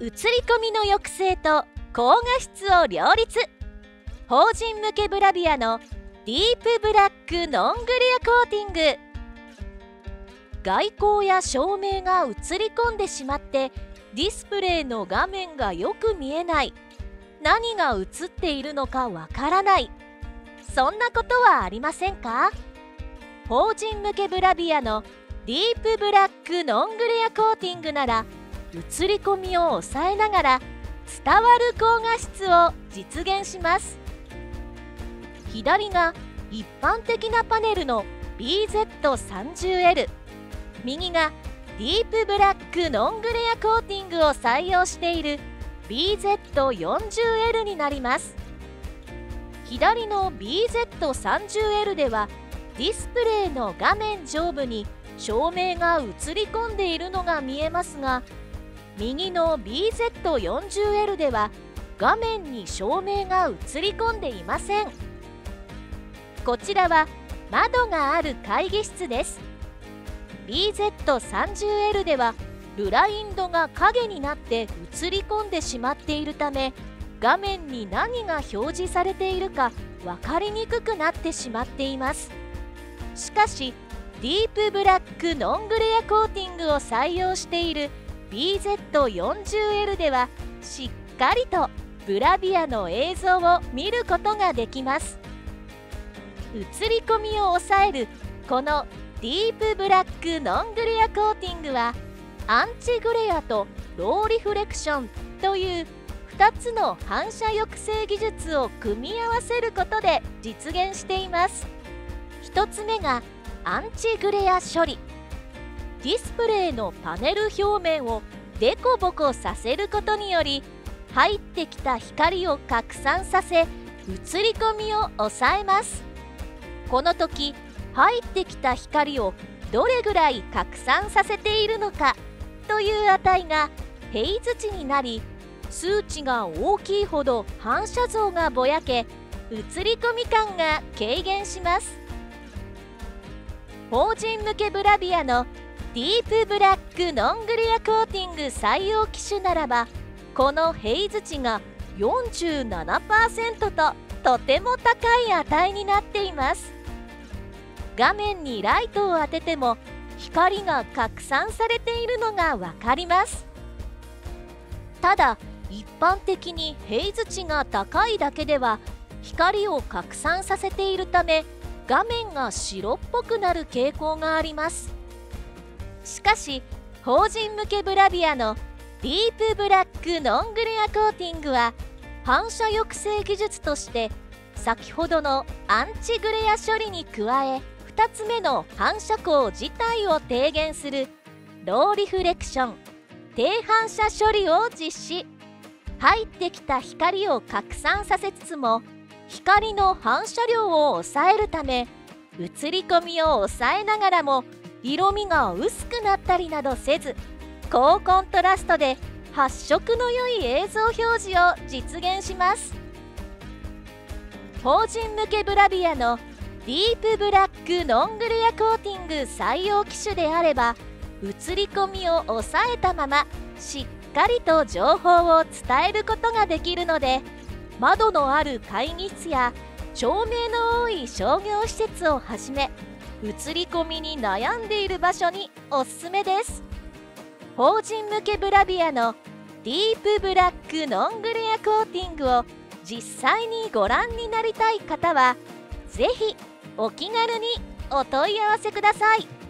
映り込みの抑制と高画質を両立。法人向けブラビアのディープブラックノングレアコーティング外光や照明が映り込んでしまってディスプレイの画面がよく見えない。何が映っているのかわからない。そんなことはありませんか？法人向けブラビアのディープブラックノングレアコーティングなら映り込みを抑えながら伝わる高画質を実現します。左が一般的なパネルの BZ30L 右がディープブラックノングレアコーティングを採用している BZ40L になります。左の BZ30L ではディスプレイの画面上部に照明が映り込んでいるのが見えますが右の BZ40L では画面に照明が映り込んでいません。こちらは窓がある会議室です。BZ30L ではルラインドが影になって映り込んでしまっているため画面に何が表示されているか分かりにくくなってしまっています。しかしディープブラックノングレアコーティングを採用している BZ40L ではしっかりとブラビアの映像を見ることができます。映り込みを抑えるこのディープブラックノングレアコーティングはアンチグレアとローリフレクションという2つの反射抑制技術を組み合わせることで実現しています。1つ目がアンチグレア処理。ディスプレイのパネル表面をデコボコさせることにより入ってきた光を拡散させ映り込みを抑えます。この時入ってきた光をどれぐらい拡散させているのかという値がヘイズ値になり数値が大きいほど反射像がぼやけ映り込み感が軽減します。法人向けブラビアのディープブラックノングレアコーティング採用機種ならばこのヘイズ値が47%ととても高い値になっています。画面にライトを当てても光が拡散されているのが分かります。ただ一般的にヘイズ値が高いだけでは光を拡散させているため画面が白っぽくなる傾向があります。しかし法人向けブラビアのディープブラックノングレアコーティングは反射抑制技術として先ほどのアンチグレア処理に加え2つ目の反射光自体を低減するローリフレクション低反射処理を実施。入ってきた光を拡散させつつも光の反射量を抑えるため映り込みを抑えながらも色味が薄くなったりなどせず高コントラストで発色の良い映像表示を実現します。法人向けブラビアのディープブラックノングレアコーティング採用機種であれば映り込みを抑えたまましっかりと情報を伝えることができるので窓のある会議室や照明の多い商業施設をはじめ映り込みに悩んでいる場所におすすめです法人向けブラビアのディープブラックノングレアコーティングを実際にご覧になりたい方は是非お気軽にお問い合わせください。